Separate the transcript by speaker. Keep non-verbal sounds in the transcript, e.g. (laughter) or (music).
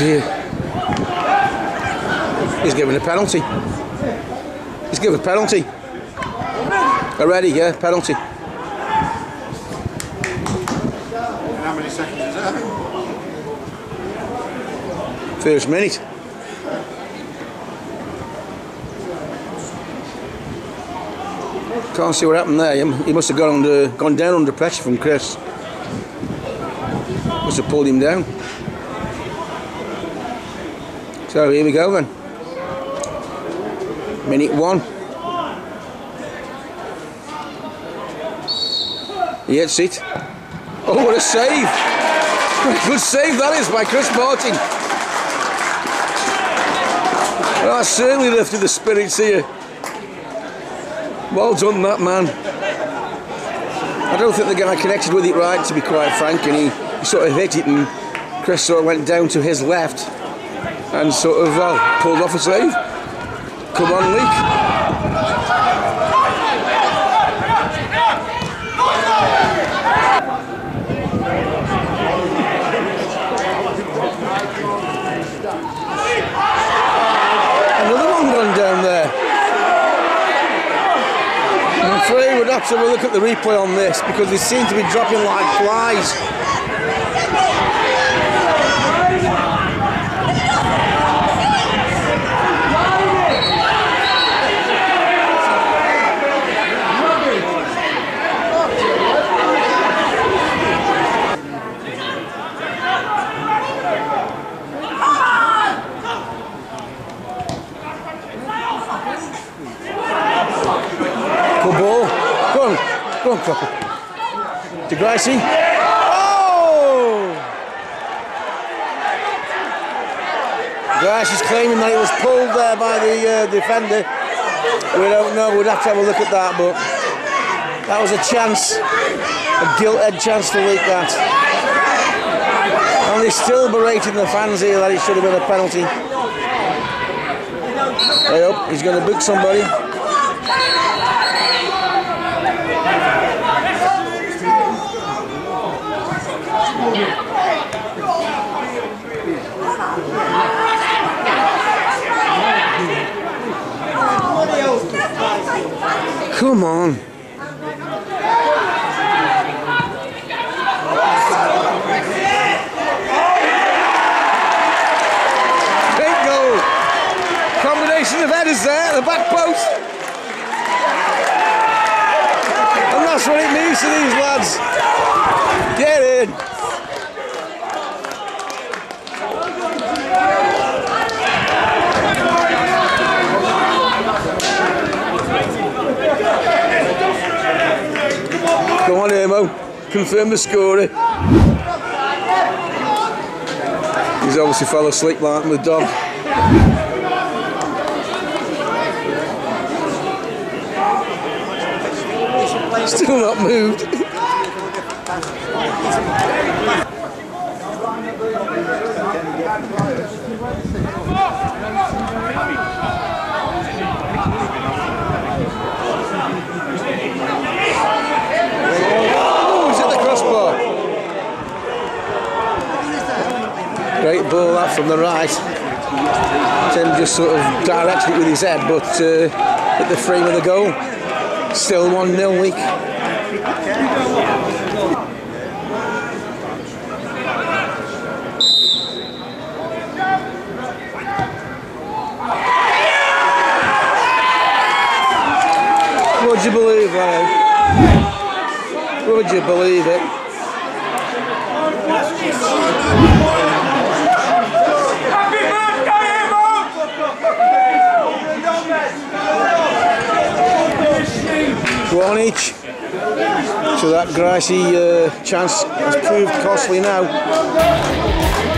Speaker 1: He's given a penalty. He's given a penalty. Already, yeah, penalty.
Speaker 2: How many seconds is that?
Speaker 1: First minute. Can't see what happened there. He he must have gone under, gone down under pressure from Chris. Must have pulled him down. So here we go then. Minute one. He hits it. Oh, what a save! (laughs) Good save that is by Chris Martin. Well, that certainly lifted the spirits here. Well done, that man. I don't think the guy connected with it right, to be quite frank, and he, he sort of hit it, and Chris sort of went down to his left and sort of well pulled off a save. Come on, Leek. Have to look at the replay on this because they seem to be dropping like flies. Good ball. Go on, (laughs) go on, Cropper. To Gracie. Oh! Gracie's claiming that it was pulled there by the uh, defender. We don't know. We'd have to have a look at that, but that was a chance, a gilt-edged chance to Leek that. And they're still berating the fans here that it should have been a penalty. Hey he's going to book somebody. Come on. Combination of headers there, the back post. And that's what it means to these lads. Come on, Emo. Confirm the score. He's obviously fell asleep like the dog. Still not moved. (laughs) Oh, he's at the crossbar. Great ball that from the right. Tim just sort of directed it with his head, but uh, hit the frame of the goal. Still 1 0 weak. Would you believe that? Would you believe it? One each. So that Gracie uh, chance has proved costly now.